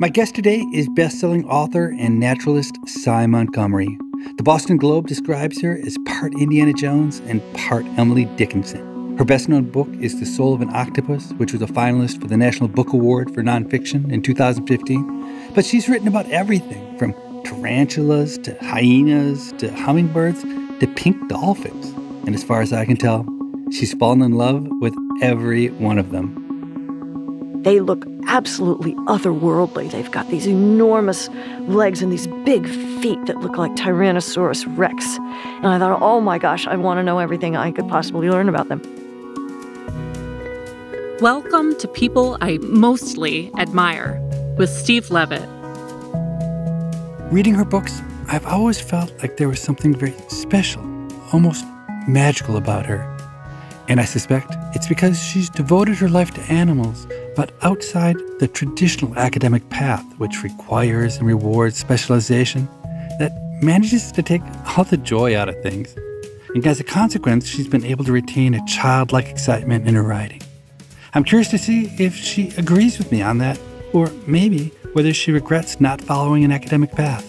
My guest today is best-selling author and naturalist Sy Montgomery. The Boston Globe describes her as part Indiana Jones and part Emily Dickinson. Her best-known book is The Soul of an Octopus, which was a finalist for the National Book Award for Nonfiction in 2015. But she's written about everything from tarantulas to hyenas to hummingbirds to pink dolphins. And as far as I can tell, she's fallen in love with every one of them. They look absolutely otherworldly. They've got these enormous legs and these big feet that look like Tyrannosaurus rex. And I thought, oh my gosh, I want to know everything I could possibly learn about them. Welcome to People I Mostly Admire with Steve Levitt. Reading her books, I've always felt like there was something very special, almost magical about her. And I suspect it's because she's devoted her life to animals but outside the traditional academic path, which requires and rewards specialization, that manages to take all the joy out of things. And as a consequence, she's been able to retain a childlike excitement in her writing. I'm curious to see if she agrees with me on that, or maybe whether she regrets not following an academic path.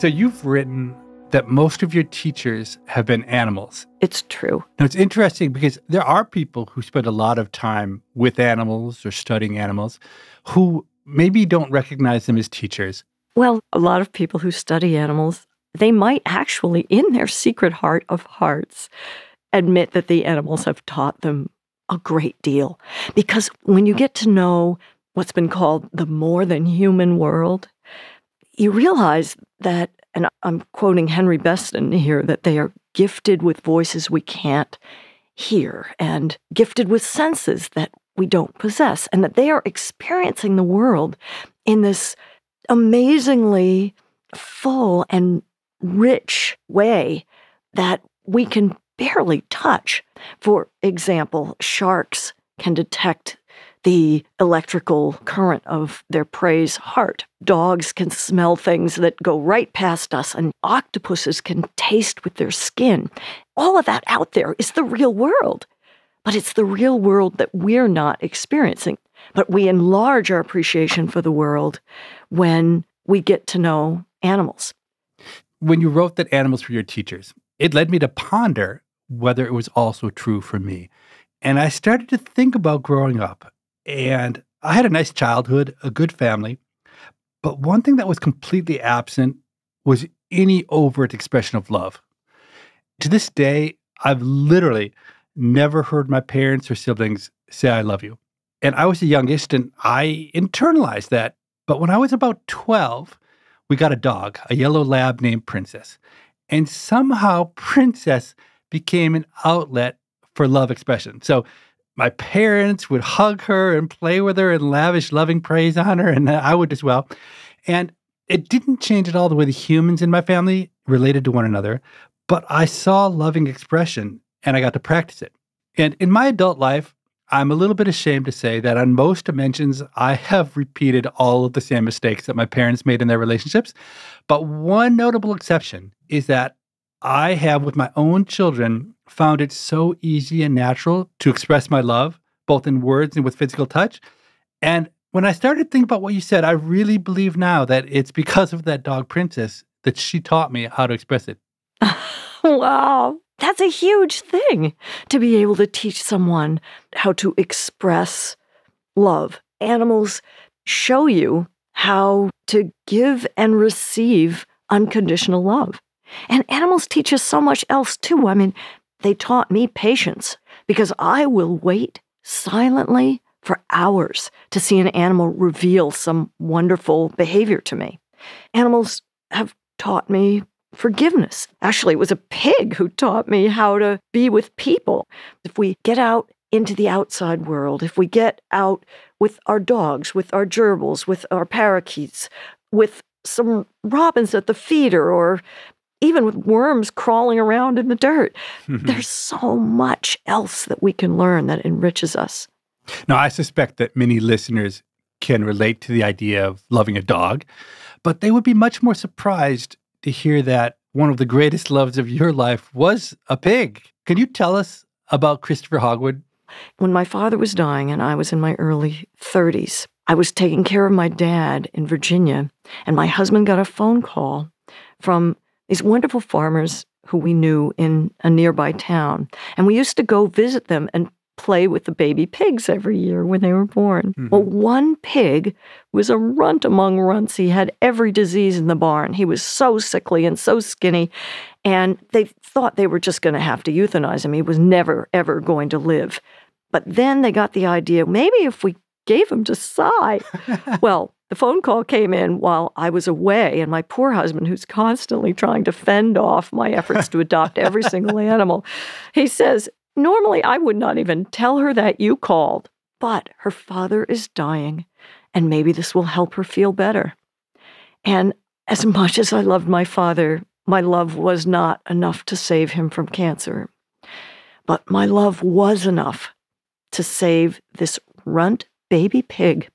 So, you've written that most of your teachers have been animals. It's true. Now, it's interesting because there are people who spend a lot of time with animals or studying animals who maybe don't recognize them as teachers. Well, a lot of people who study animals, they might actually, in their secret heart of hearts, admit that the animals have taught them a great deal. Because when you get to know what's been called the more than human world, you realize that and I'm quoting Henry Beston here, that they are gifted with voices we can't hear and gifted with senses that we don't possess, and that they are experiencing the world in this amazingly full and rich way that we can barely touch. For example, sharks can detect the electrical current of their prey's heart. Dogs can smell things that go right past us, and octopuses can taste with their skin. All of that out there is the real world. But it's the real world that we're not experiencing. But we enlarge our appreciation for the world when we get to know animals. When you wrote that animals were your teachers, it led me to ponder whether it was also true for me. And I started to think about growing up and I had a nice childhood, a good family. But one thing that was completely absent was any overt expression of love. To this day, I've literally never heard my parents or siblings say, I love you. And I was the youngest and I internalized that. But when I was about 12, we got a dog, a yellow lab named Princess. And somehow Princess became an outlet for love expression. So my parents would hug her and play with her and lavish loving praise on her, and I would as well. And it didn't change at all the way the humans in my family related to one another, but I saw loving expression and I got to practice it. And in my adult life, I'm a little bit ashamed to say that on most dimensions, I have repeated all of the same mistakes that my parents made in their relationships. But one notable exception is that I have with my own children found it so easy and natural to express my love, both in words and with physical touch. And when I started thinking about what you said, I really believe now that it's because of that dog princess that she taught me how to express it. wow. That's a huge thing to be able to teach someone how to express love. Animals show you how to give and receive unconditional love. And animals teach us so much else too. I mean, they taught me patience because I will wait silently for hours to see an animal reveal some wonderful behavior to me. Animals have taught me forgiveness. Actually, it was a pig who taught me how to be with people. If we get out into the outside world, if we get out with our dogs, with our gerbils, with our parakeets, with some robins at the feeder or even with worms crawling around in the dirt. There's so much else that we can learn that enriches us. Now, I suspect that many listeners can relate to the idea of loving a dog, but they would be much more surprised to hear that one of the greatest loves of your life was a pig. Can you tell us about Christopher Hogwood? When my father was dying and I was in my early 30s, I was taking care of my dad in Virginia, and my husband got a phone call from these wonderful farmers who we knew in a nearby town. And we used to go visit them and play with the baby pigs every year when they were born. Mm-hmm. Well, one pig was a runt among runts. He had every disease in the barn. He was so sickly and so skinny. And they thought they were just going to have to euthanize him. He was never, ever going to live. But then they got the idea maybe if we gave him to Sy. well, the phone call came in while I was away, and my poor husband, who's constantly trying to fend off my efforts to adopt every single animal, he says, Normally, I would not even tell her that you called, but her father is dying, and maybe this will help her feel better. And as much as I loved my father, my love was not enough to save him from cancer. But my love was enough to save this runt baby pig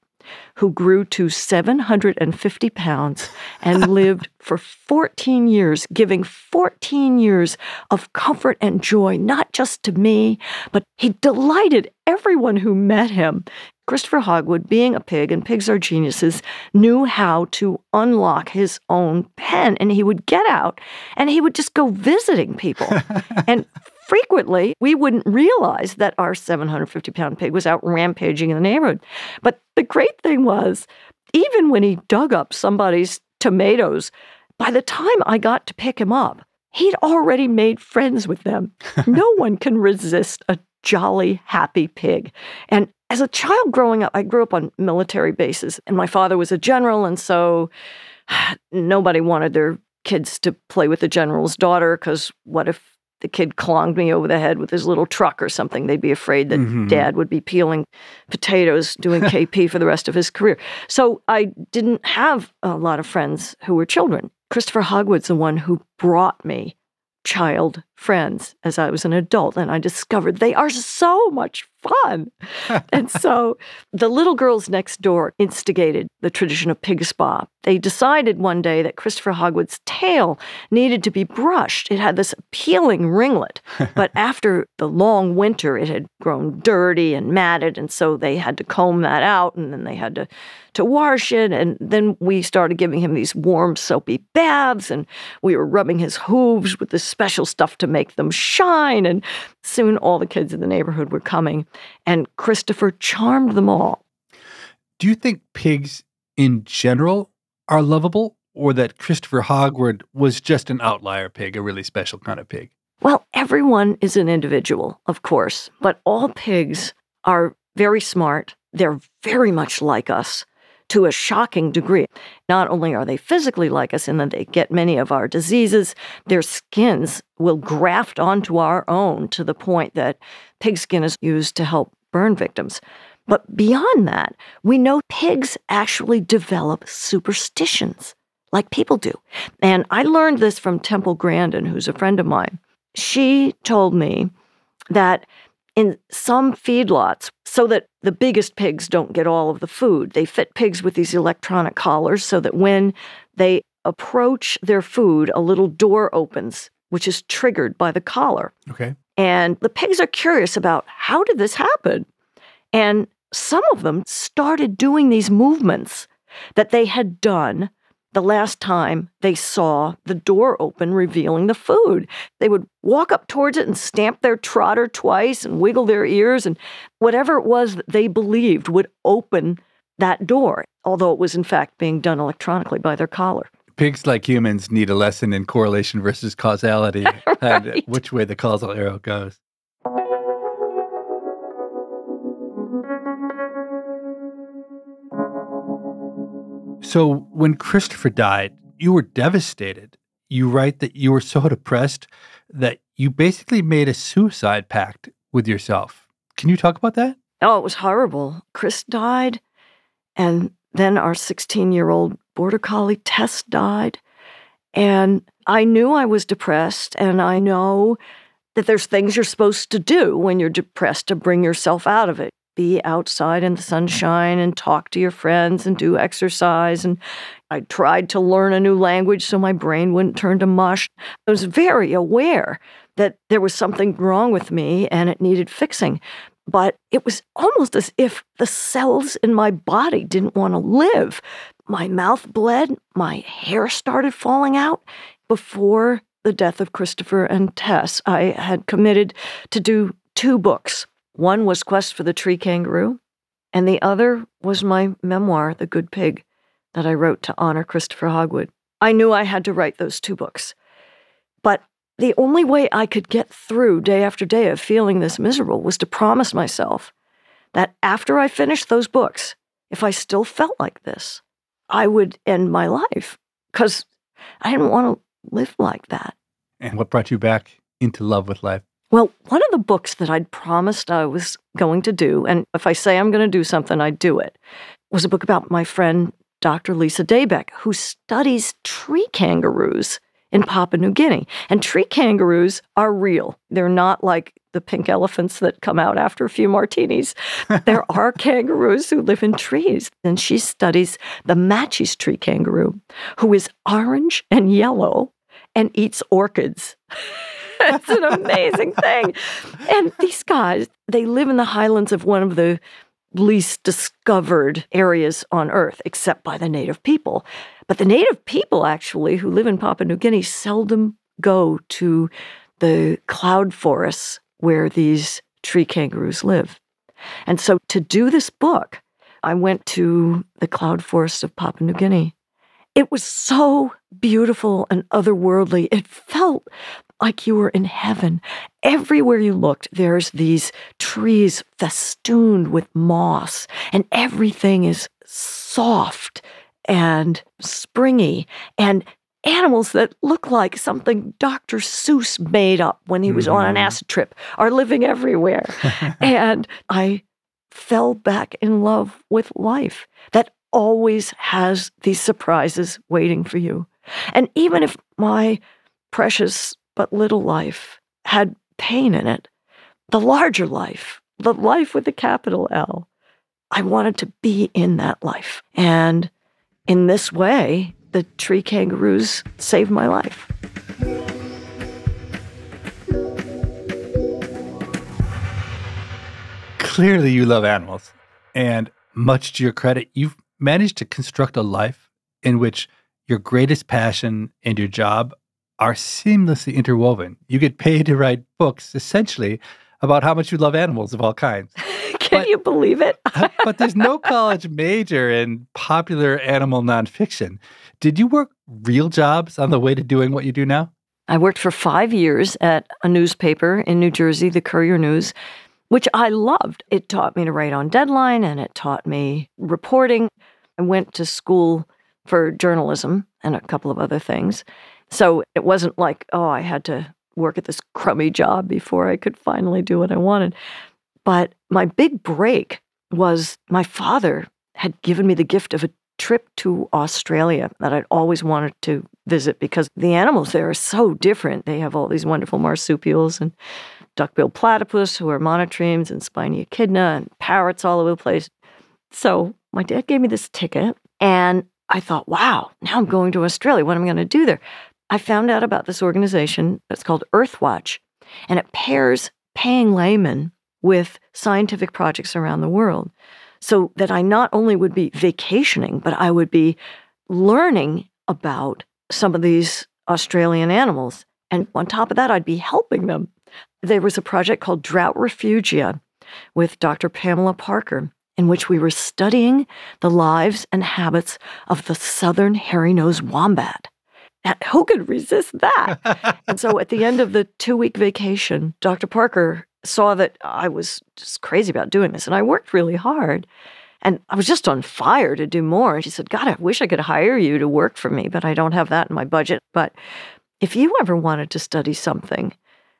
who grew to 750 pounds and lived for 14 years, giving 14 years of comfort and joy, not just to me, but he delighted everyone who met him. Christopher Hogwood, being a pig, and pigs are geniuses, knew how to unlock his own pen. And he would get out and he would just go visiting people. and frequently we wouldn't realize that our 750 pound pig was out rampaging in the neighborhood. But the great thing was, even when he dug up somebody's tomatoes, by the time I got to pick him up, he'd already made friends with them. no one can resist a jolly, happy pig. And as a child growing up, I grew up on military bases, and my father was a general, and so nobody wanted their kids to play with the general's daughter because what if the kid clonged me over the head with his little truck or something. They'd be afraid that mm-hmm. dad would be peeling potatoes doing KP for the rest of his career. So I didn't have a lot of friends who were children. Christopher Hogwood's the one who brought me child friends as I was an adult, and I discovered they are so much fun. and so the little girls next door instigated the tradition of pig spa. They decided one day that Christopher Hogwood's tail needed to be brushed. It had this appealing ringlet, but after the long winter, it had grown dirty and matted, and so they had to comb that out, and then they had to to wash it. And then we started giving him these warm, soapy baths, and we were rubbing his hooves with this special stuff to make them shine. And soon all the kids in the neighborhood were coming and Christopher charmed them all. Do you think pigs in general are lovable, or that Christopher Hogwood was just an outlier pig, a really special kind of pig? Well, everyone is an individual, of course, but all pigs are very smart. They're very much like us to a shocking degree. Not only are they physically like us in that they get many of our diseases, their skins will graft onto our own to the point that pigskin is used to help burn victims. But beyond that, we know pigs actually develop superstitions like people do. And I learned this from Temple Grandin, who's a friend of mine. She told me that in some feedlots, so that the biggest pigs don't get all of the food, they fit pigs with these electronic collars so that when they approach their food, a little door opens, which is triggered by the collar. Okay. And the pigs are curious about how did this happen? And some of them started doing these movements that they had done the last time they saw the door open, revealing the food. They would walk up towards it and stamp their trotter twice and wiggle their ears, and whatever it was that they believed would open that door, although it was in fact being done electronically by their collar pigs like humans need a lesson in correlation versus causality right. and which way the causal arrow goes. So, when Christopher died, you were devastated. You write that you were so depressed that you basically made a suicide pact with yourself. Can you talk about that? Oh, it was horrible. Chris died, and then our 16 year old border collie Tess died. And I knew I was depressed, and I know that there's things you're supposed to do when you're depressed to bring yourself out of it. Be outside in the sunshine and talk to your friends and do exercise. And I tried to learn a new language so my brain wouldn't turn to mush. I was very aware that there was something wrong with me and it needed fixing. but it was almost as if the cells in my body didn't want to live. My mouth bled, my hair started falling out. Before the death of Christopher and Tess, I had committed to do two books. One was Quest for the Tree Kangaroo, and the other was my memoir, The Good Pig, that I wrote to honor Christopher Hogwood. I knew I had to write those two books. But the only way I could get through day after day of feeling this miserable was to promise myself that after I finished those books, if I still felt like this, I would end my life because I didn't want to live like that. And what brought you back into love with life? Well, one of the books that I'd promised I was going to do, and if I say I'm going to do something, I do it, was a book about my friend Dr. Lisa Dabek, who studies tree kangaroos in Papua New Guinea. And tree kangaroos are real. They're not like the pink elephants that come out after a few martinis. there are kangaroos who live in trees. And she studies the Matschie's tree kangaroo, who is orange and yellow and eats orchids. it's an amazing thing. And these guys, they live in the highlands of one of the least discovered areas on Earth, except by the native people. But the native people, actually, who live in Papua New Guinea, seldom go to the cloud forests where these tree kangaroos live. And so to do this book, I went to the cloud forests of Papua New Guinea. It was so beautiful and otherworldly. It felt like you were in heaven. Everywhere you looked, there's these trees festooned with moss, and everything is soft and springy and animals that look like something Dr. Seuss made up when he was mm-hmm. on an mm-hmm. acid trip are living everywhere. and I fell back in love with life that always has these surprises waiting for you. And even if my precious but little life had pain in it, the larger life, the life with a capital L, I wanted to be in that life. And in this way, the tree kangaroos saved my life. Clearly, you love animals. And much to your credit, you've managed to construct a life in which your greatest passion and your job are seamlessly interwoven. You get paid to write books essentially about how much you love animals of all kinds. Can but, you believe it? but there's no college major in popular animal nonfiction. Did you work real jobs on the way to doing what you do now? I worked for five years at a newspaper in New Jersey, the Courier News, which I loved. It taught me to write on deadline and it taught me reporting. I went to school for journalism and a couple of other things. So it wasn't like, oh, I had to work at this crummy job before I could finally do what I wanted. But my big break was my father had given me the gift of a trip to Australia that I'd always wanted to visit because the animals there are so different. They have all these wonderful marsupials and duck-billed platypus who are monotremes and spiny echidna and parrots all over the place. So my dad gave me this ticket and I thought, wow, now I'm going to Australia. What am I going to do there? I found out about this organization that's called Earthwatch, and it pairs paying laymen with scientific projects around the world so that I not only would be vacationing, but I would be learning about some of these Australian animals. And on top of that, I'd be helping them. There was a project called Drought Refugia with Dr. Pamela Parker, in which we were studying the lives and habits of the southern hairy nosed wombat who could resist that? and so at the end of the two week vacation, Dr. Parker saw that I was just crazy about doing this. And I worked really hard. And I was just on fire to do more. And she said, God, I wish I could hire you to work for me, but I don't have that in my budget. But if you ever wanted to study something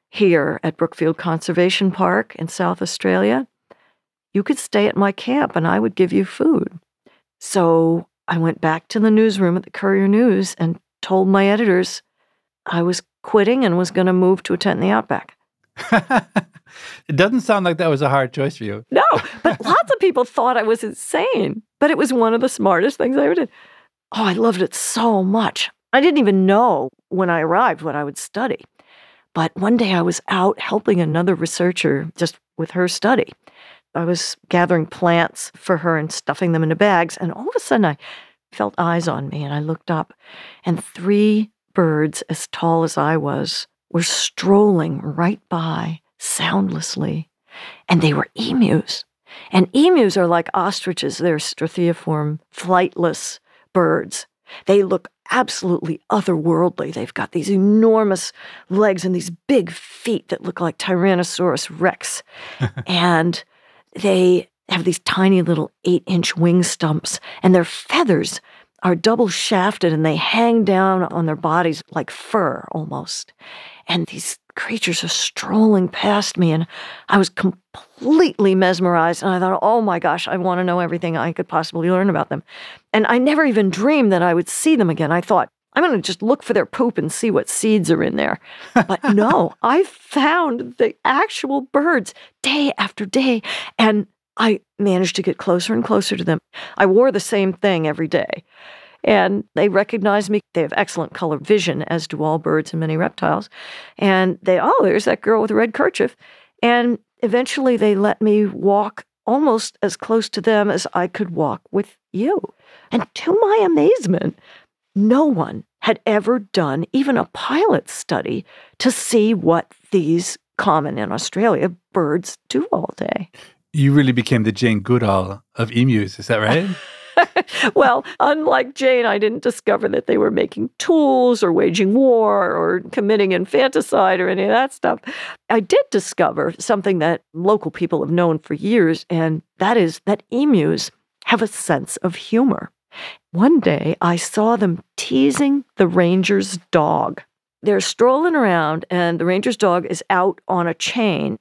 here at Brookfield Conservation Park in South Australia, you could stay at my camp and I would give you food. So I went back to the newsroom at the Courier News and told my editors I was quitting and was going to move to a tent in the outback. it doesn't sound like that was a hard choice for you. No, but lots of people thought I was insane. But it was one of the smartest things I ever did. Oh, I loved it so much. I didn't even know when I arrived what I would study. But one day I was out helping another researcher just with her study. I was gathering plants for her and stuffing them into bags, and all of a sudden I felt eyes on me, and I looked up, and three birds as tall as I was were strolling right by soundlessly, and they were emus. And emus are like ostriches, they're struthioform, flightless birds. They look absolutely otherworldly. They've got these enormous legs and these big feet that look like Tyrannosaurus rex. and they have these tiny little eight inch wing stumps, and their feathers are double shafted and they hang down on their bodies like fur almost. And these creatures are strolling past me, and I was completely mesmerized. And I thought, oh my gosh, I want to know everything I could possibly learn about them. And I never even dreamed that I would see them again. I thought, I'm going to just look for their poop and see what seeds are in there. But no, I found the actual birds day after day. And I managed to get closer and closer to them. I wore the same thing every day. And they recognize me. They have excellent color vision, as do all birds and many reptiles. And they, oh, there's that girl with a red kerchief. And eventually they let me walk almost as close to them as I could walk with you. And to my amazement, no one had ever done even a pilot study to see what these common in Australia birds do all day. You really became the Jane Goodall of emus, is that right? well, unlike Jane, I didn't discover that they were making tools or waging war or committing infanticide or any of that stuff. I did discover something that local people have known for years, and that is that emus have a sense of humor. One day I saw them teasing the ranger's dog. They're strolling around, and the ranger's dog is out on a chain.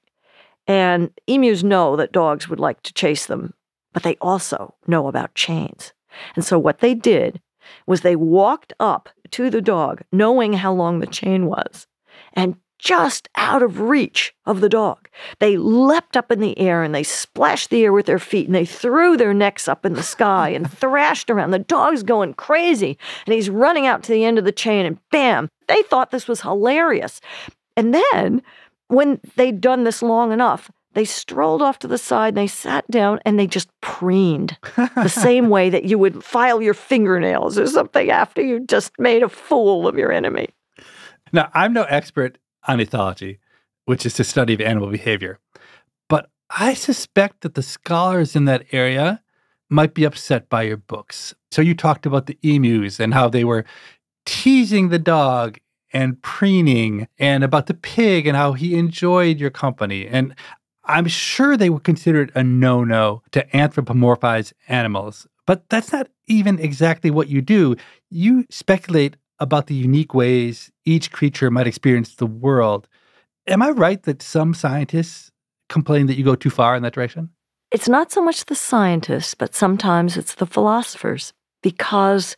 And emus know that dogs would like to chase them but they also know about chains. And so what they did was they walked up to the dog, knowing how long the chain was, and just out of reach of the dog. They leapt up in the air and they splashed the air with their feet and they threw their necks up in the sky and thrashed around. The dog's going crazy and he's running out to the end of the chain and bam, they thought this was hilarious. And then when they'd done this long enough, they strolled off to the side and they sat down and they just preened the same way that you would file your fingernails or something after you just made a fool of your enemy. Now, I'm no expert on ethology, which is the study of animal behavior, but I suspect that the scholars in that area might be upset by your books. So you talked about the emus and how they were teasing the dog and preening and about the pig and how he enjoyed your company. And I'm sure they would consider it a no no to anthropomorphize animals, but that's not even exactly what you do. You speculate about the unique ways each creature might experience the world. Am I right that some scientists complain that you go too far in that direction? It's not so much the scientists, but sometimes it's the philosophers because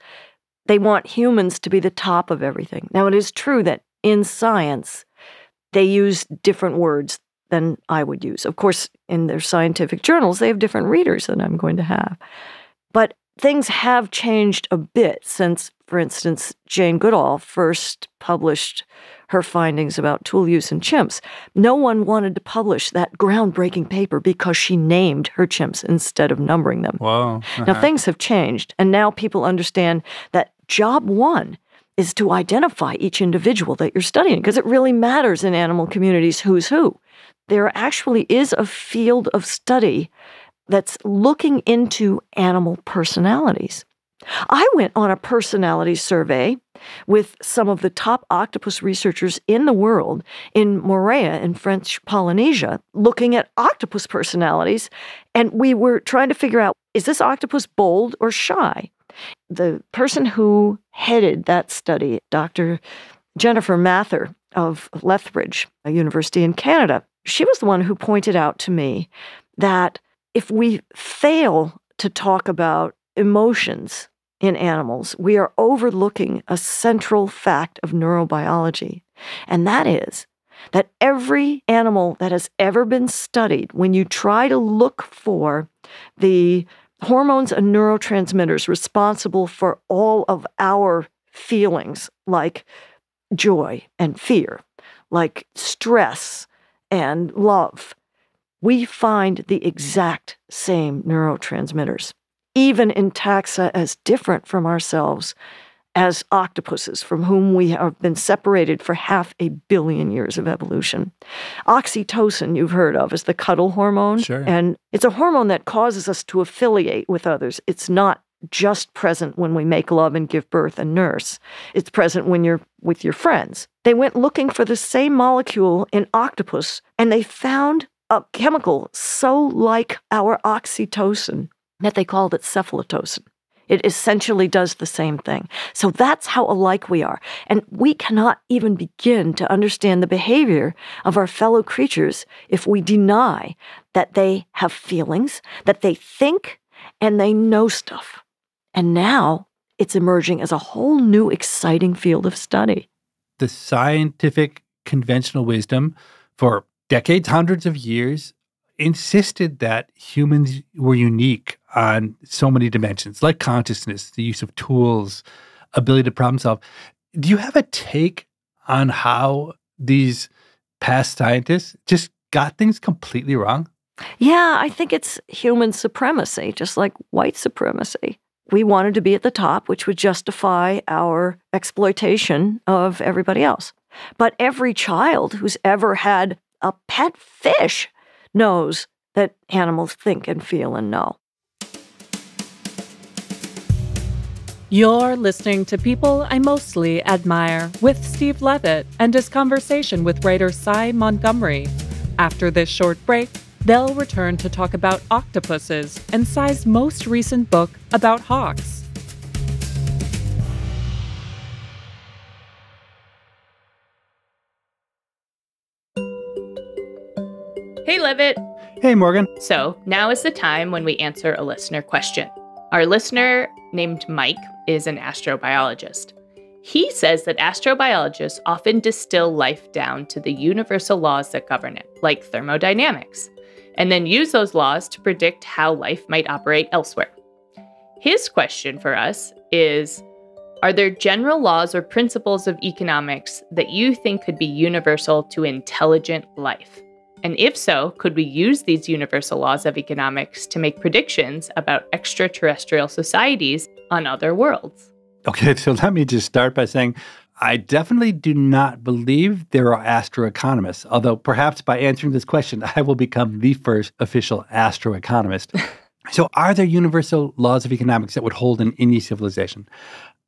they want humans to be the top of everything. Now, it is true that in science, they use different words than I would use. Of course, in their scientific journals, they have different readers than I'm going to have. But things have changed a bit since, for instance, Jane Goodall first published her findings about tool use in chimps. No one wanted to publish that groundbreaking paper because she named her chimps instead of numbering them. Wow. Uh-huh. Now, things have changed, and now people understand that job one is to identify each individual that you're studying because it really matters in animal communities who's who there actually is a field of study that's looking into animal personalities. I went on a personality survey with some of the top octopus researchers in the world in Moorea in French Polynesia, looking at octopus personalities. And we were trying to figure out is this octopus bold or shy? The person who headed that study, Dr. Jennifer Mather of Lethbridge, university in Canada, she was the one who pointed out to me that if we fail to talk about emotions in animals, we are overlooking a central fact of neurobiology. And that is that every animal that has ever been studied, when you try to look for the hormones and neurotransmitters responsible for all of our feelings, like joy and fear, like stress and love. we find the exact same neurotransmitters, even in taxa as different from ourselves as octopuses, from whom we have been separated for half a billion years of evolution. Oxytocin, you've heard of, is the cuddle hormone. Sure. And it's a hormone that causes us to affiliate with others. It's not just present when we make love and give birth and nurse. It's present when you're with your friends. They went looking for the same molecule in octopus and they found a chemical so like our oxytocin that they called it cephalotocin. It essentially does the same thing. So that's how alike we are. And we cannot even begin to understand the behavior of our fellow creatures if we deny that they have feelings, that they think, and they know stuff. And now it's emerging as a whole new exciting field of study. The scientific conventional wisdom for decades, hundreds of years, insisted that humans were unique on so many dimensions, like consciousness, the use of tools, ability to problem solve. Do you have a take on how these past scientists just got things completely wrong? Yeah, I think it's human supremacy, just like white supremacy. We wanted to be at the top, which would justify our exploitation of everybody else. But every child who's ever had a pet fish knows that animals think and feel and know. You're listening to People I Mostly Admire with Steve Levitt and his conversation with writer Sy Montgomery. After this short break, they'll return to talk about octopuses and Sy's most recent book about hawks. Hey, Levitt. Hey, Morgan. So now is the time when we answer a listener question. Our listener, named Mike, is an astrobiologist. He says that astrobiologists often distill life down to the universal laws that govern it, like thermodynamics, and then use those laws to predict how life might operate elsewhere. His question for us is Are there general laws or principles of economics that you think could be universal to intelligent life? And if so, could we use these universal laws of economics to make predictions about extraterrestrial societies on other worlds? Okay, so let me just start by saying I definitely do not believe there are astroeconomists, although perhaps by answering this question, I will become the first official astroeconomist. so, are there universal laws of economics that would hold in any civilization?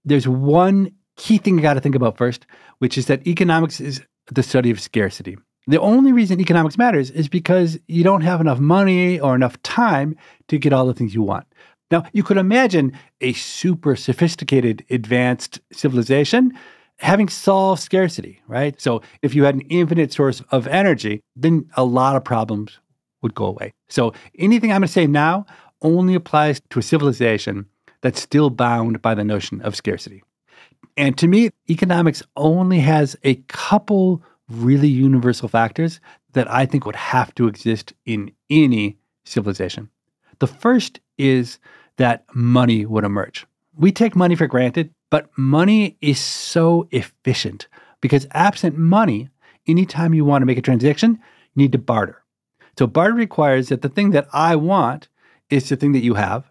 There's one key thing you got to think about first, which is that economics is the study of scarcity. The only reason economics matters is because you don't have enough money or enough time to get all the things you want. Now, you could imagine a super sophisticated, advanced civilization having solved scarcity, right? So, if you had an infinite source of energy, then a lot of problems would go away. So, anything I'm going to say now only applies to a civilization that's still bound by the notion of scarcity. And to me, economics only has a couple really universal factors that I think would have to exist in any civilization. The first is that money would emerge. We take money for granted, but money is so efficient because absent money, anytime you want to make a transaction, you need to barter. So barter requires that the thing that I want is the thing that you have,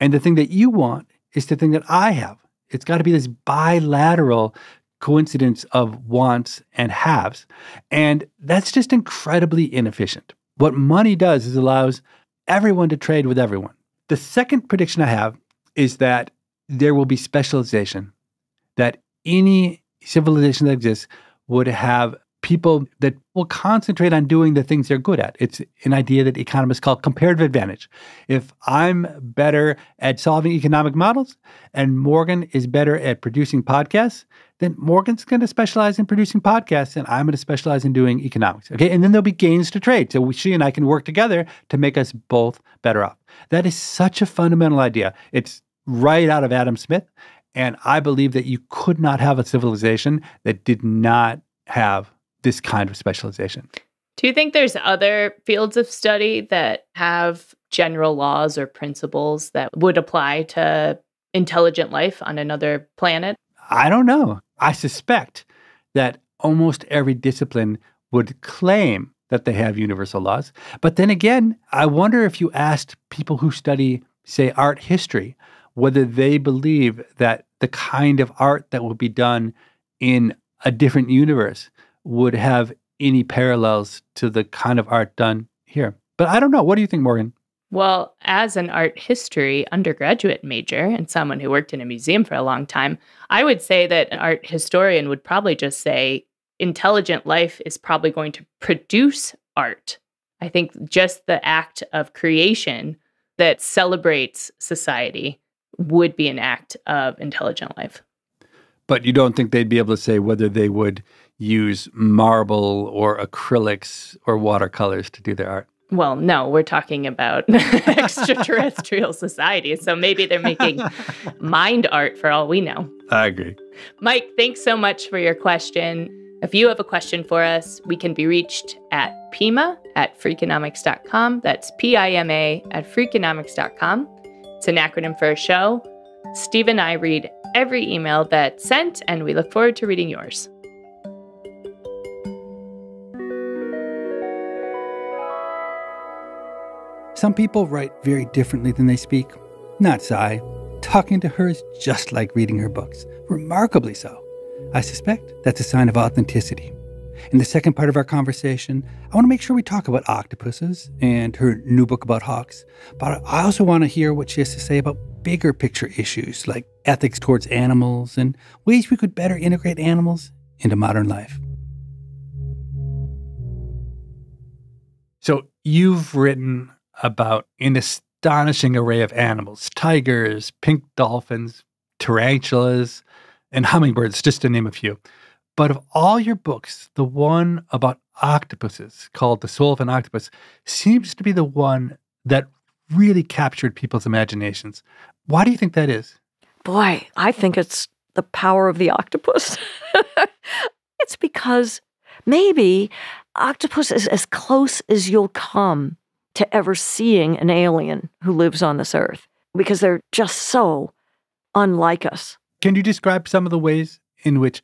and the thing that you want is the thing that I have. It's got to be this bilateral coincidence of wants and haves. And that's just incredibly inefficient. What money does is allows everyone to trade with everyone. The second prediction I have is that there will be specialization, that any civilization that exists would have people that will concentrate on doing the things they're good at. It's an idea that economists call comparative advantage. If I'm better at solving economic models and Morgan is better at producing podcasts, then Morgan's going to specialize in producing podcasts and I'm going to specialize in doing economics. Okay. And then there'll be gains to trade. So she and I can work together to make us both better off. That is such a fundamental idea. It's right out of Adam Smith. And I believe that you could not have a civilization that did not have this kind of specialization. Do you think there's other fields of study that have general laws or principles that would apply to intelligent life on another planet? I don't know. I suspect that almost every discipline would claim that they have universal laws. But then again, I wonder if you asked people who study, say, art history, whether they believe that the kind of art that would be done in a different universe would have any parallels to the kind of art done here. But I don't know. What do you think, Morgan? Well, as an art history undergraduate major and someone who worked in a museum for a long time, I would say that an art historian would probably just say intelligent life is probably going to produce art. I think just the act of creation that celebrates society would be an act of intelligent life. But you don't think they'd be able to say whether they would use marble or acrylics or watercolors to do their art? Well, no, we're talking about extraterrestrial society. So maybe they're making mind art for all we know. I agree. Mike, thanks so much for your question. If you have a question for us, we can be reached at PIMA at freakonomics.com. That's P I M A at freakonomics.com. It's an acronym for a show. Steve and I read every email that's sent, and we look forward to reading yours. Some people write very differently than they speak. Not Sy. Talking to her is just like reading her books, remarkably so. I suspect that's a sign of authenticity. In the second part of our conversation, I want to make sure we talk about octopuses and her new book about hawks, but I also want to hear what she has to say about bigger picture issues like ethics towards animals and ways we could better integrate animals into modern life. So, you've written about an astonishing array of animals tigers, pink dolphins, tarantulas, and hummingbirds, just to name a few. But of all your books, the one about octopuses, called The Soul of an Octopus, seems to be the one that really captured people's imaginations. Why do you think that is? Boy, I think it's the power of the octopus. it's because maybe octopus is as close as you'll come to ever seeing an alien who lives on this earth because they're just so unlike us. Can you describe some of the ways in which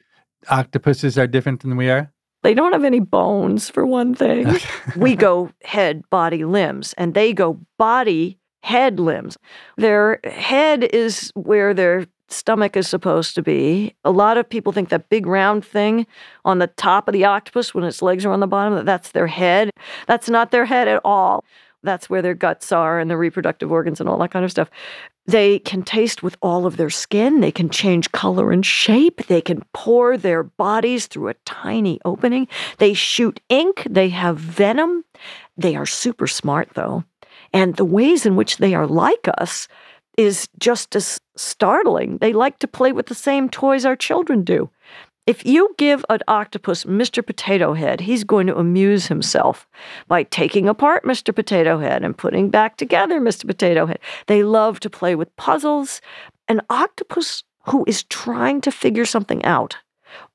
octopuses are different than we are? They don't have any bones, for one thing. we go head, body, limbs, and they go body, head, limbs. Their head is where their stomach is supposed to be. A lot of people think that big round thing on the top of the octopus when its legs are on the bottom, that that's their head. That's not their head at all. That's where their guts are and the reproductive organs and all that kind of stuff. They can taste with all of their skin. They can change color and shape. They can pour their bodies through a tiny opening. They shoot ink. They have venom. They are super smart, though. And the ways in which they are like us is just as startling. They like to play with the same toys our children do. If you give an octopus Mr. Potato Head, he's going to amuse himself by taking apart Mr. Potato Head and putting back together Mr. Potato Head. They love to play with puzzles. An octopus who is trying to figure something out,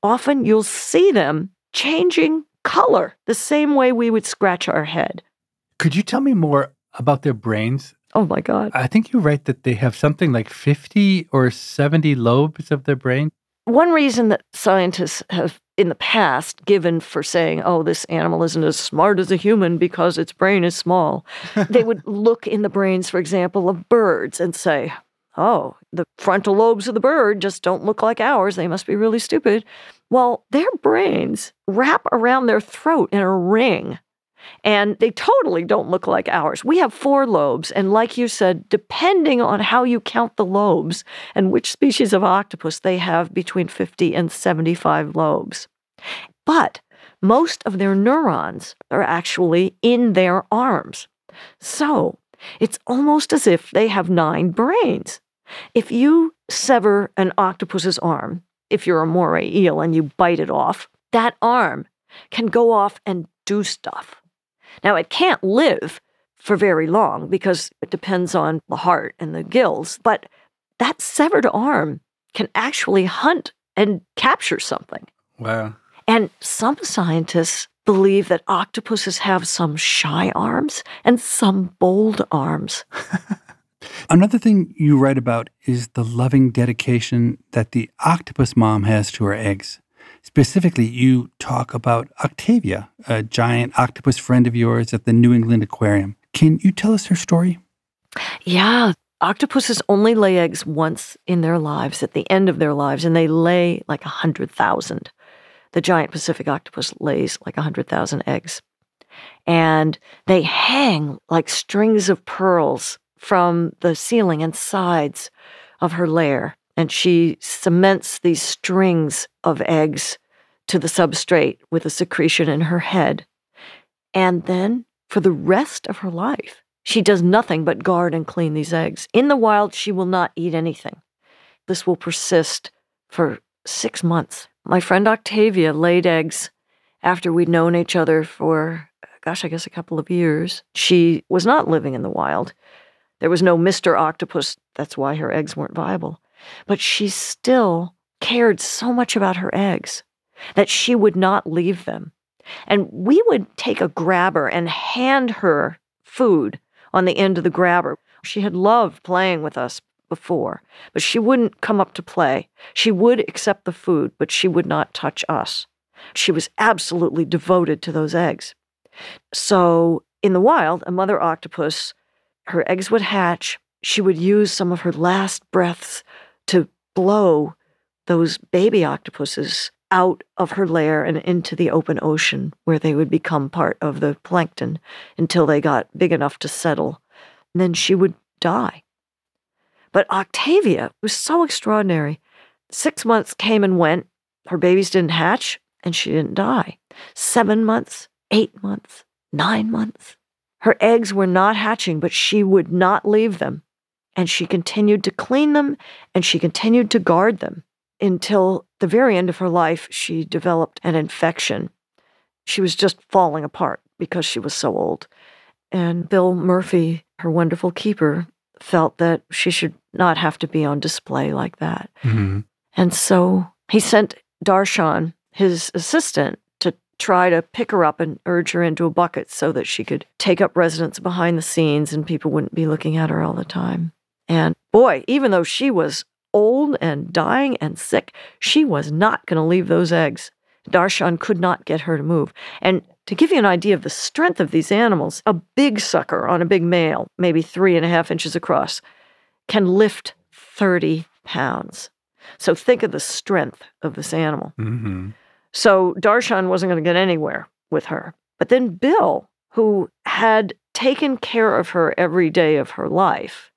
often you'll see them changing color the same way we would scratch our head. Could you tell me more about their brains? Oh my God. I think you write that they have something like 50 or 70 lobes of their brain. One reason that scientists have in the past given for saying, oh, this animal isn't as smart as a human because its brain is small, they would look in the brains, for example, of birds and say, oh, the frontal lobes of the bird just don't look like ours. They must be really stupid. Well, their brains wrap around their throat in a ring and they totally don't look like ours. We have four lobes, and like you said, depending on how you count the lobes and which species of octopus, they have between 50 and 75 lobes. But most of their neurons are actually in their arms. So it's almost as if they have nine brains. If you sever an octopus's arm, if you're a moray eel and you bite it off, that arm can go off and do stuff. Now, it can't live for very long because it depends on the heart and the gills, but that severed arm can actually hunt and capture something. Wow. And some scientists believe that octopuses have some shy arms and some bold arms. Another thing you write about is the loving dedication that the octopus mom has to her eggs. Specifically, you talk about Octavia, a giant octopus friend of yours at the New England Aquarium. Can you tell us her story? Yeah, octopuses only lay eggs once in their lives, at the end of their lives, and they lay like a 100,000. The giant Pacific octopus lays like a 100,000 eggs. And they hang like strings of pearls from the ceiling and sides of her lair. And she cements these strings of eggs to the substrate with a secretion in her head. And then, for the rest of her life, she does nothing but guard and clean these eggs. In the wild, she will not eat anything. This will persist for six months. My friend Octavia laid eggs after we'd known each other for, gosh, I guess a couple of years. She was not living in the wild. There was no Mr. Octopus. That's why her eggs weren't viable. But she still cared so much about her eggs that she would not leave them. And we would take a grabber and hand her food on the end of the grabber. She had loved playing with us before, but she wouldn't come up to play. She would accept the food, but she would not touch us. She was absolutely devoted to those eggs. So, in the wild, a mother octopus, her eggs would hatch. She would use some of her last breaths to blow those baby octopuses out of her lair and into the open ocean where they would become part of the plankton until they got big enough to settle. And then she would die. But Octavia was so extraordinary. Six months came and went. Her babies didn't hatch and she didn't die. Seven months, eight months, nine months. Her eggs were not hatching, but she would not leave them. And she continued to clean them and she continued to guard them until the very end of her life, she developed an infection. She was just falling apart because she was so old. And Bill Murphy, her wonderful keeper, felt that she should not have to be on display like that. Mm-hmm. And so he sent Darshan, his assistant, to try to pick her up and urge her into a bucket so that she could take up residence behind the scenes and people wouldn't be looking at her all the time. And boy, even though she was old and dying and sick, she was not going to leave those eggs. Darshan could not get her to move. And to give you an idea of the strength of these animals, a big sucker on a big male, maybe three and a half inches across, can lift 30 pounds. So think of the strength of this animal. Mm-hmm. So Darshan wasn't going to get anywhere with her. But then Bill, who had taken care of her every day of her life,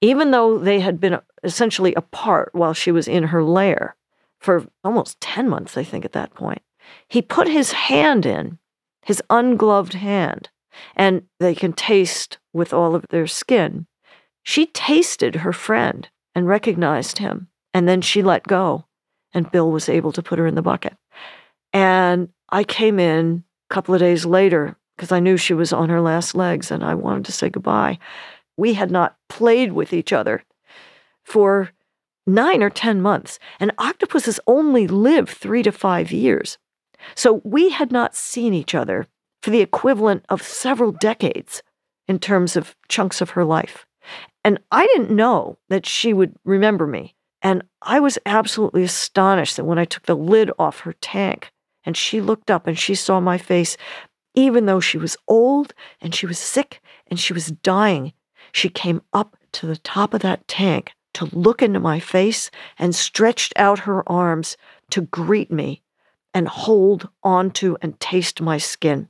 even though they had been essentially apart while she was in her lair for almost 10 months, I think, at that point. He put his hand in, his ungloved hand, and they can taste with all of their skin. She tasted her friend and recognized him, and then she let go, and Bill was able to put her in the bucket. And I came in a couple of days later because I knew she was on her last legs and I wanted to say goodbye. We had not played with each other for nine or 10 months, and octopuses only live three to five years. So we had not seen each other for the equivalent of several decades in terms of chunks of her life. And I didn't know that she would remember me. And I was absolutely astonished that when I took the lid off her tank and she looked up and she saw my face, even though she was old and she was sick and she was dying, she came up to the top of that tank to look into my face and stretched out her arms to greet me and hold onto and taste my skin.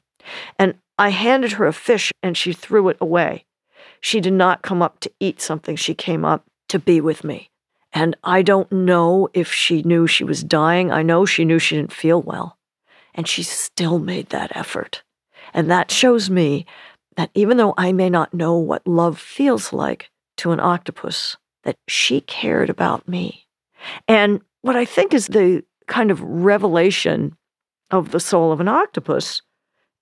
And I handed her a fish and she threw it away. She did not come up to eat something, she came up to be with me. And I don't know if she knew she was dying. I know she knew she didn't feel well. And she still made that effort. And that shows me that even though I may not know what love feels like to an octopus, that she cared about me. And what I think is the kind of revelation of the soul of an octopus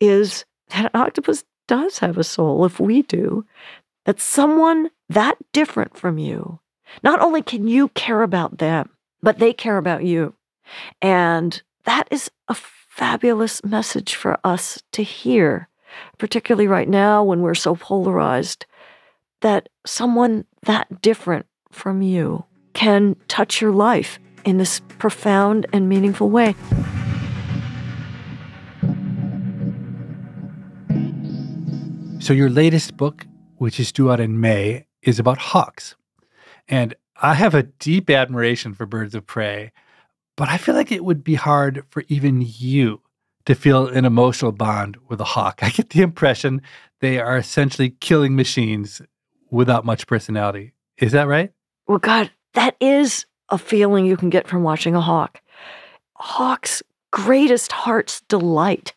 is that an octopus does have a soul, if we do, that someone that different from you, not only can you care about them, but they care about you. And that is a fabulous message for us to hear, particularly right now when we're so polarized, that someone that different from you can touch your life in this profound and meaningful way. So, your latest book, which is due out in May, is about hawks. And I have a deep admiration for birds of prey, but I feel like it would be hard for even you to feel an emotional bond with a hawk. I get the impression they are essentially killing machines without much personality. Is that right? Well, God, that is a feeling you can get from watching a hawk. Hawk's greatest heart's delight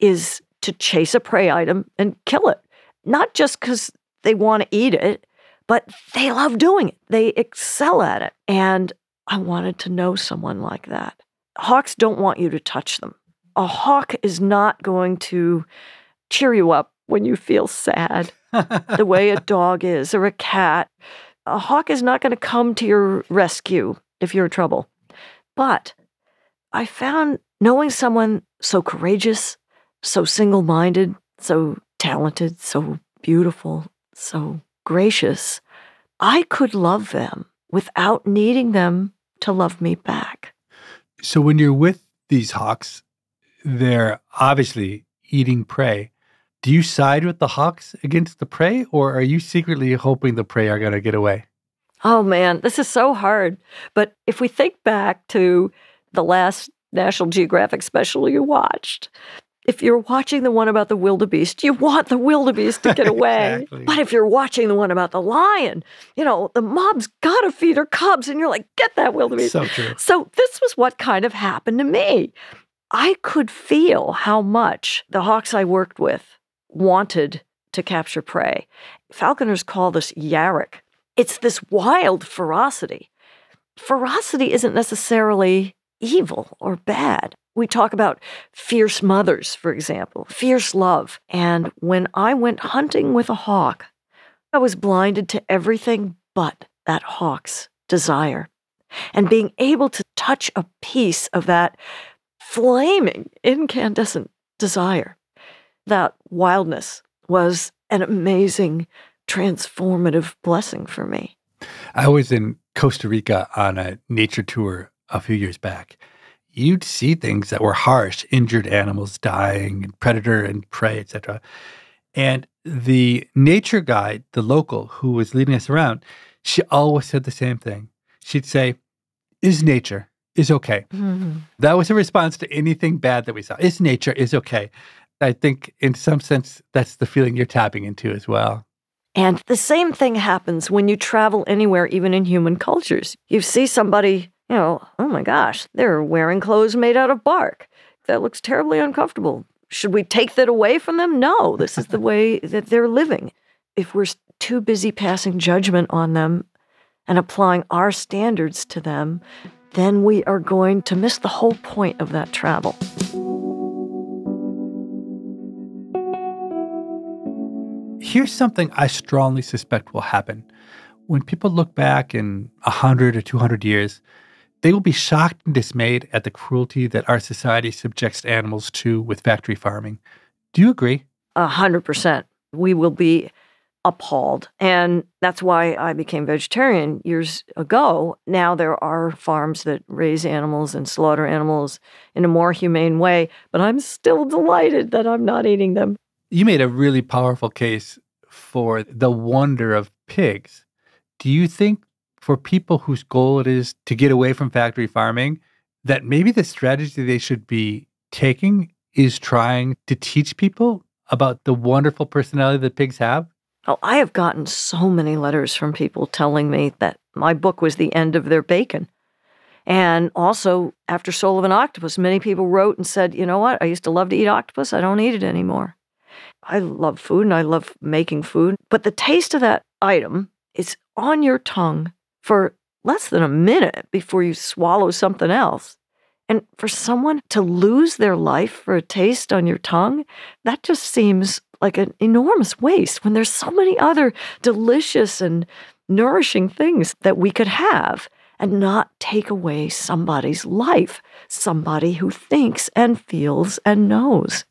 is to chase a prey item and kill it. Not just because they want to eat it, but they love doing it. They excel at it. And I wanted to know someone like that. Hawks don't want you to touch them. A hawk is not going to cheer you up when you feel sad, the way a dog is or a cat. A hawk is not going to come to your rescue if you're in trouble. But I found knowing someone so courageous, so single minded, so talented, so beautiful, so gracious, I could love them without needing them to love me back. So when you're with these hawks, they're obviously eating prey. Do you side with the hawks against the prey, or are you secretly hoping the prey are going to get away? Oh man, this is so hard. But if we think back to the last National Geographic special you watched, if you're watching the one about the wildebeest, you want the wildebeest to get away. exactly. But if you're watching the one about the lion, you know, the mom's got to feed her cubs, and you're like, get that wildebeest. So true. So this was what kind of happened to me. I could feel how much the hawks I worked with wanted to capture prey. Falconers call this yarak. It's this wild ferocity. Ferocity isn't necessarily evil or bad. We talk about fierce mothers, for example, fierce love. And when I went hunting with a hawk, I was blinded to everything but that hawk's desire. And being able to touch a piece of that flaming, incandescent desire, that wildness was an amazing, transformative blessing for me. I was in Costa Rica on a nature tour a few years back. You'd see things that were harsh, injured animals dying, predator and prey, etc. And the nature guide, the local who was leading us around, she always said the same thing. She'd say, Is nature, is okay. Mm-hmm. That was a response to anything bad that we saw. Is nature, is okay. I think in some sense, that's the feeling you're tapping into as well. And the same thing happens when you travel anywhere, even in human cultures. You see somebody, you know, oh my gosh, they're wearing clothes made out of bark. That looks terribly uncomfortable. Should we take that away from them? No, this is the way that they're living. If we're too busy passing judgment on them and applying our standards to them, then we are going to miss the whole point of that travel. Here's something I strongly suspect will happen. When people look back in 100 or 200 years, they will be shocked and dismayed at the cruelty that our society subjects animals to with factory farming. Do you agree? A hundred percent. We will be appalled. And that's why I became vegetarian years ago. Now there are farms that raise animals and slaughter animals in a more humane way, but I'm still delighted that I'm not eating them. You made a really powerful case for the wonder of pigs. Do you think for people whose goal it is to get away from factory farming, that maybe the strategy they should be taking is trying to teach people about the wonderful personality that pigs have? Oh, I have gotten so many letters from people telling me that my book was the end of their bacon. And also, after Soul of an Octopus, many people wrote and said, you know what? I used to love to eat octopus. I don't eat it anymore. I love food and I love making food, but the taste of that item is on your tongue for less than a minute before you swallow something else. And for someone to lose their life for a taste on your tongue, that just seems like an enormous waste when there's so many other delicious and nourishing things that we could have and not take away somebody's life, somebody who thinks and feels and knows.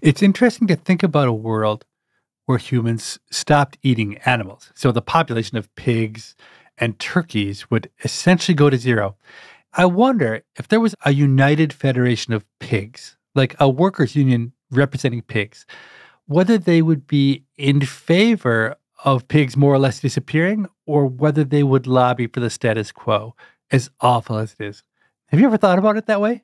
It's interesting to think about a world where humans stopped eating animals. So the population of pigs and turkeys would essentially go to zero. I wonder if there was a united federation of pigs, like a workers' union representing pigs, whether they would be in favor of pigs more or less disappearing or whether they would lobby for the status quo, as awful as it is. Have you ever thought about it that way?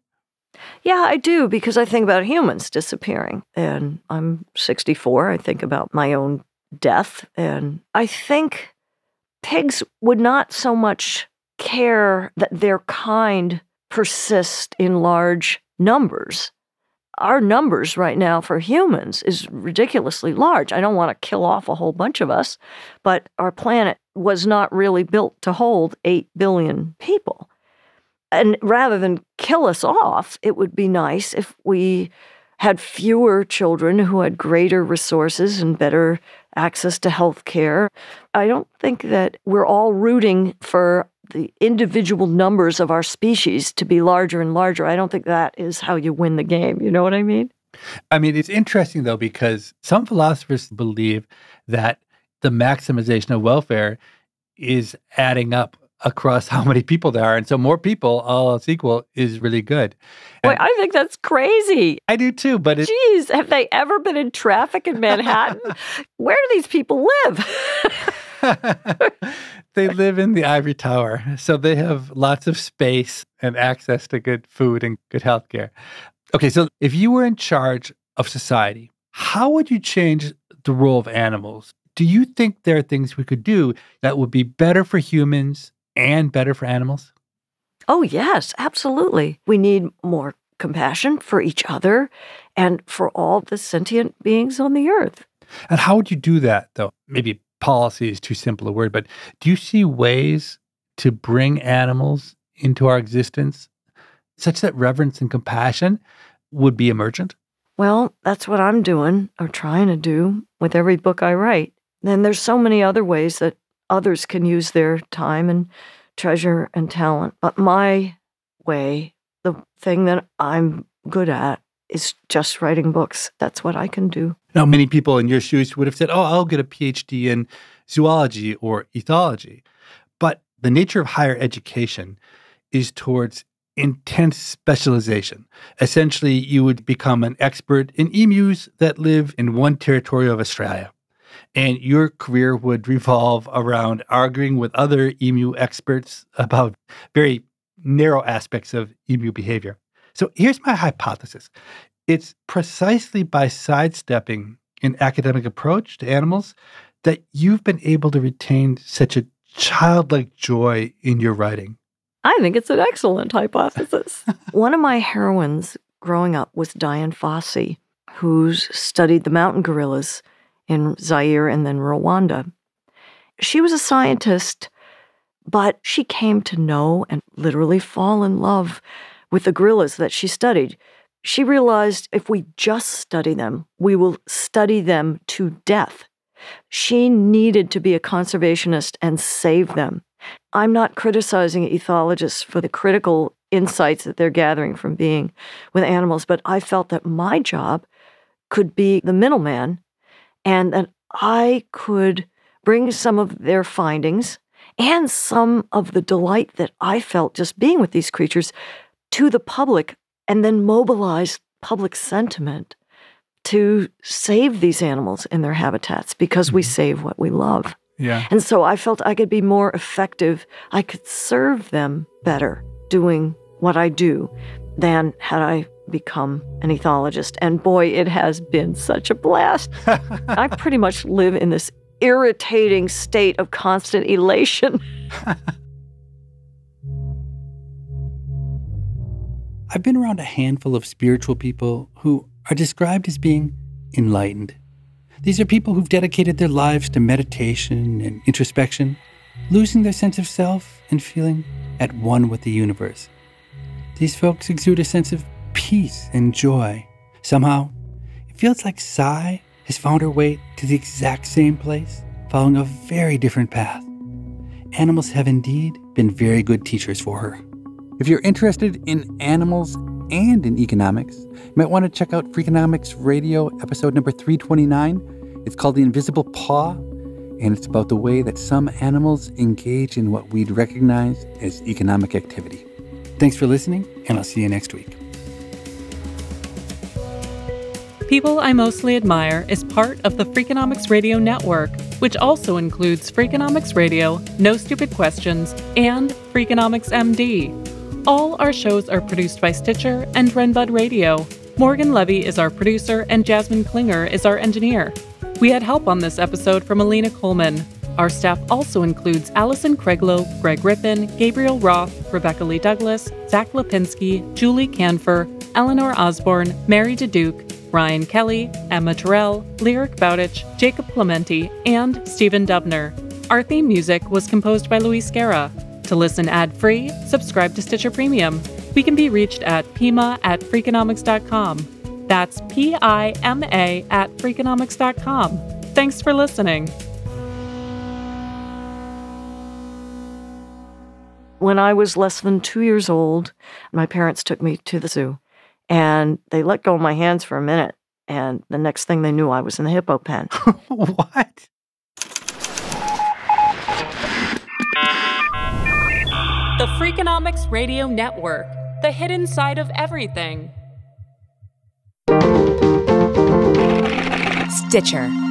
Yeah, I do because I think about humans disappearing. And I'm 64. I think about my own death. And I think pigs would not so much care that their kind persist in large numbers. Our numbers right now for humans is ridiculously large. I don't want to kill off a whole bunch of us, but our planet was not really built to hold 8 billion people. And rather than kill us off, it would be nice if we had fewer children who had greater resources and better access to health care. I don't think that we're all rooting for the individual numbers of our species to be larger and larger. I don't think that is how you win the game. You know what I mean? I mean, it's interesting though, because some philosophers believe that the maximization of welfare is adding up across how many people there are. And so more people, all else equal, is really good. Boy, I think that's crazy. I do too, but it, Jeez, have they ever been in traffic in Manhattan? Where do these people live? they live in the ivory tower. So they have lots of space and access to good food and good health care. Okay, so if you were in charge of society, how would you change the role of animals? Do you think there are things we could do that would be better for humans and better for animals? Oh, yes, absolutely. We need more compassion for each other and for all the sentient beings on the earth. And how would you do that, though? Maybe policy is too simple a word, but do you see ways to bring animals into our existence such that reverence and compassion would be emergent? Well, that's what I'm doing or trying to do with every book I write. Then there's so many other ways that others can use their time and treasure and talent. But my way, the thing that I'm good at, is just writing books. That's what I can do. Now, many people in your shoes would have said, Oh, I'll get a PhD in zoology or ethology. But the nature of higher education is towards intense specialization. Essentially, you would become an expert in emus that live in one territory of Australia and your career would revolve around arguing with other emu experts about very narrow aspects of emu behavior. So here's my hypothesis it's precisely by sidestepping an academic approach to animals that you've been able to retain such a childlike joy in your writing. I think it's an excellent hypothesis. One of my heroines growing up was Dian Fossey, who's studied the mountain gorillas in Zaire and then Rwanda. She was a scientist, but she came to know and literally fall in love with the gorillas that she studied. She realized if we just study them, we will study them to death. She needed to be a conservationist and save them. I'm not criticizing ethologists for the critical insights that they're gathering from being with animals, but I felt that my job could be the middleman and that I could bring some of their findings and some of the delight that I felt just being with these creatures to the public and then mobilize public sentiment to save these animals in their habitats because mm-hmm. we save what we love. Yeah. And so I felt I could be more effective. I could serve them better doing what I do than had I become an ethologist. And boy, it has been such a blast. I pretty much live in this irritating state of constant elation. I've been around a handful of spiritual people who are described as being enlightened. These are people who've dedicated their lives to meditation and introspection, losing their sense of self and feeling at one with the universe. These folks exude a sense of peace and joy. Somehow, it feels like Sy has found her way to the exact same place, following a very different path. Animals have indeed been very good teachers for her. If you're interested in animals and in economics, you might want to check out Freakonomics Radio episode number 329. It's called The Invisible Paw, and it's about the way that some animals engage in what we'd recognize as economic activity. Thanks for listening, and I'll see you next week. People I Mostly Admire is part of the Freakonomics Radio Network, which also includes Freakonomics Radio, No Stupid Questions, and Freakonomics MD. All our shows are produced by Stitcher and Renbud Radio. Morgan Levy is our producer, and Jasmine Klinger is our engineer. We had help on this episode from Alina Kulman. Our staff also includes Allison Craiglow, Greg Rippin, Gabriel Roth, Rebecca Lee Douglas, Zach Lipinski, Julie Canfer, Eleanor Osborne, Mary DeDuke, Ryan Kelly, Emma Terrell, Lyric Bowditch, Jacob Clementi, and Stephen Dubner. Our theme music was composed by Luis Guerra. To listen ad free, subscribe to Stitcher Premium. We can be reached at pima at freakonomics.com. That's P I M A at freakonomics.com. Thanks for listening. When I was less than two years old, my parents took me to the zoo and they let go of my hands for a minute. And the next thing they knew, I was in the hippo pen. what? The Freakonomics Radio Network, the hidden side of everything. Stitcher.